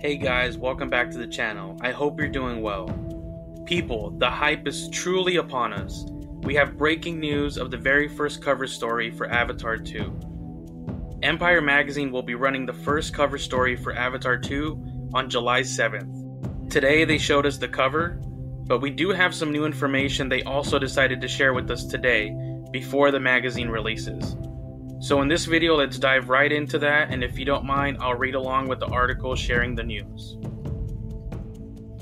Hey guys, welcome back to the channel. I hope you're doing well. People, the hype is truly upon us. We have breaking news of the very first cover story for Avatar 2. Empire Magazine will be running the first cover story for Avatar 2 on July 7th. Today they showed us the cover, but we do have some new information they also decided to share with us today before the magazine releases. So in this video, let's dive right into that, and if you don't mind, I'll read along with the article sharing the news.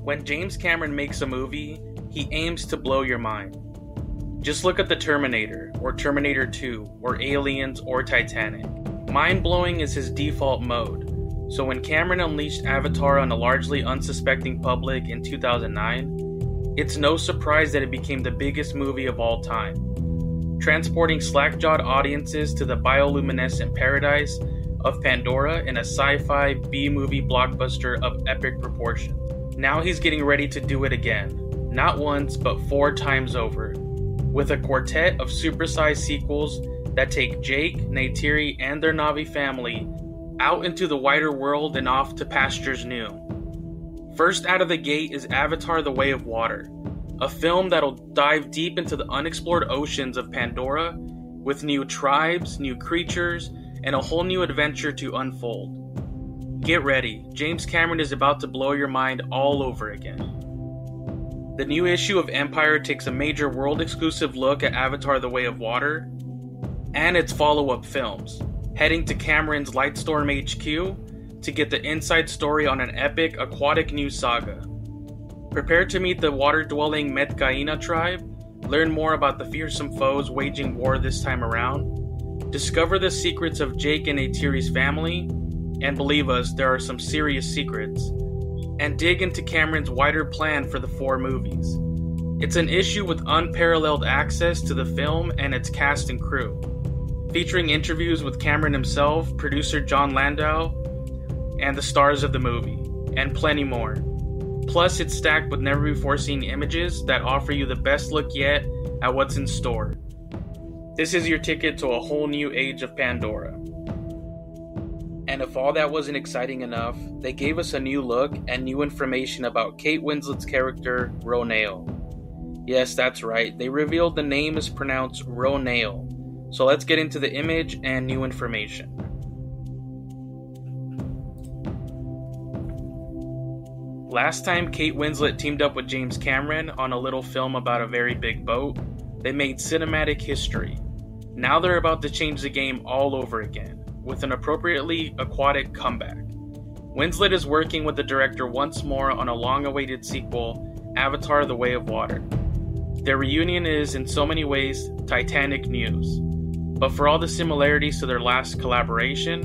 When James Cameron makes a movie, he aims to blow your mind. Just look at The Terminator, or Terminator 2, or Aliens, or Titanic. Mind blowing is his default mode, so when Cameron unleashed Avatar on a largely unsuspecting public in 2009, it's no surprise that it became the biggest movie of all time transporting slack jawed audiences to the bioluminescent paradise of Pandora in a sci fi B movie blockbuster of epic proportion. Now he's getting ready to do it again, not once, but four times over, with a quartet of supersized sequels that take Jake, Neytiri, and their Na'vi family out into the wider world and off to pastures new. First out of the gate is Avatar The Way of Water, a film that'll dive deep into the unexplored oceans of Pandora with new tribes, new creatures, and a whole new adventure to unfold. Get ready, James Cameron is about to blow your mind all over again. The new issue of Empire takes a major world exclusive look at Avatar The Way of Water and its follow up films, heading to Cameron's Lightstorm HQ to get the inside story on an epic aquatic new saga. Prepare to meet the water dwelling Metkayina tribe, learn more about the fearsome foes waging war this time around, discover the secrets of Jake and Neytiri's family, and believe us, there are some serious secrets, and dig into Cameron's wider plan for the four movies. It's an issue with unparalleled access to the film and its cast and crew, featuring interviews with Cameron himself, producer Jon Landau, and the stars of the movie, and plenty more. Plus, it's stacked with never before seen images that offer you the best look yet at what's in store. This is your ticket to a whole new age of Pandora. And if all that wasn't exciting enough, they gave us a new look and new information about Kate Winslet's character, Ronal. Yes, that's right, they revealed the name is pronounced Ronal. So let's get into the image and new information. Last time Kate Winslet teamed up with James Cameron on a little film about a very big boat, they made cinematic history. Now they're about to change the game all over again, with an appropriately aquatic comeback. Winslet is working with the director once more on a long awaited sequel, Avatar The Way of Water. Their reunion is, in so many ways, Titanic news. But for all the similarities to their last collaboration,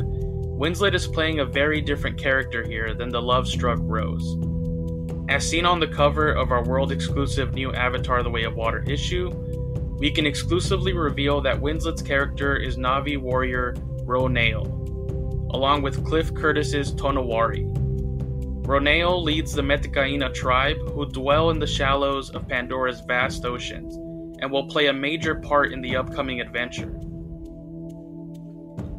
Winslet is playing a very different character here than the love struck Rose. As seen on the cover of our world exclusive new Avatar The Way of Water issue, we can exclusively reveal that Winslet's character is Na'vi warrior Ronal, along with Cliff Curtis's Tonowari. Ronal leads the Metkayina tribe who dwell in the shallows of Pandora's vast oceans and will play a major part in the upcoming adventure.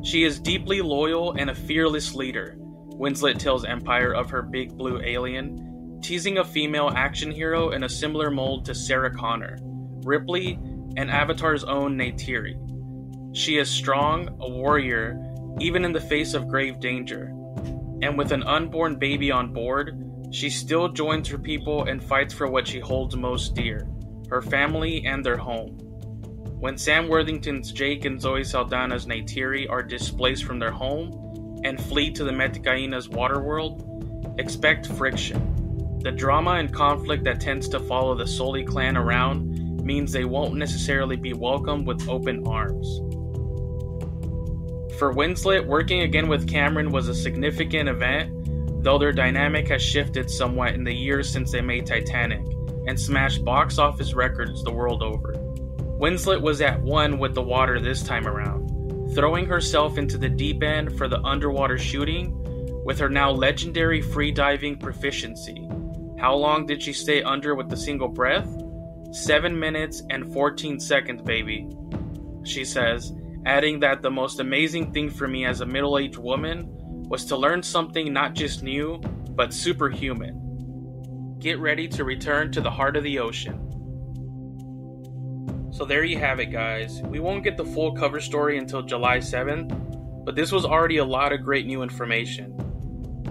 She is deeply loyal and a fearless leader, Winslet tells Empire of her big blue alien teasing a female action hero in a similar mold to Sarah Connor, Ripley, and Avatar's own Neytiri. She is strong, a warrior, even in the face of grave danger. And with an unborn baby on board, she still joins her people and fights for what she holds most dear her family and their home. When Sam Worthington's Jake and Zoe Saldana's Neytiri are displaced from their home and flee to the Metkayina's waterworld, expect friction. The drama and conflict that tends to follow the Sully clan around means they won't necessarily be welcomed with open arms. For Winslet, working again with Cameron was a significant event, though their dynamic has shifted somewhat in the years since they made Titanic and smashed box office records the world over. Winslet was at one with the water this time around, throwing herself into the deep end for the underwater shooting with her now legendary freediving proficiency how long did she stay under with a single breath? 7 minutes and 14 seconds, baby. She says, adding that the most amazing thing for me as a middle aged woman was to learn something not just new, but superhuman. Get ready to return to the heart of the ocean. So there you have it, guys. We won't get the full cover story until July 7th, but this was already a lot of great new information.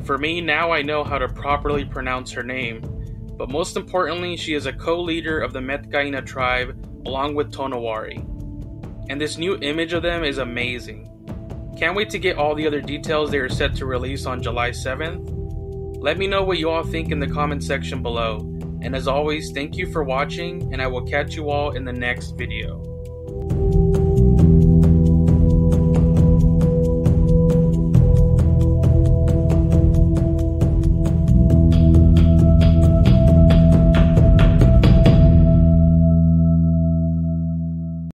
For me, now I know how to properly pronounce her name, but most importantly, she is a co leader of the Metkayina tribe along with Tonowari. And this new image of them is amazing. Can't wait to get all the other details they are set to release on July 7th. Let me know what you all think in the comment section below. And as always, thank you for watching, and I will catch you all in the next video.